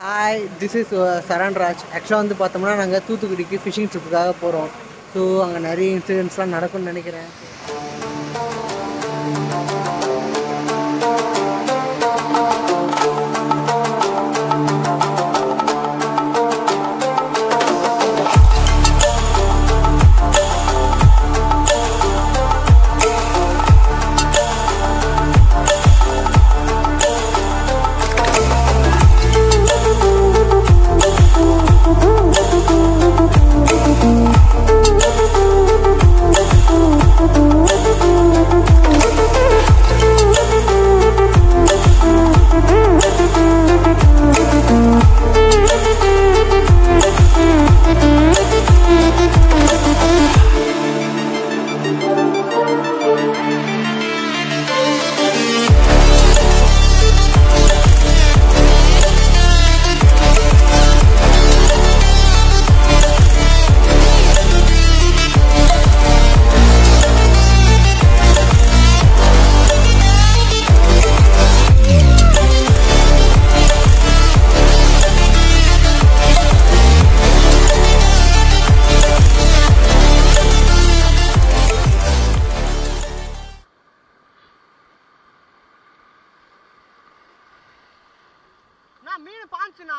Hi this is Charanraj ஆக்சுவலாக வந்து பார்த்தோம்னா நாங்கள் தூத்துக்குடிக்கு ஃபிஷிங் ட்ரிப்புக்காக போகிறோம் ஸோ அங்கே நிறைய இன்சிடென்ட்ஸ்லாம் நடக்கும்னு நினைக்கிறேன். மீன் பாஞ்சுண்ணா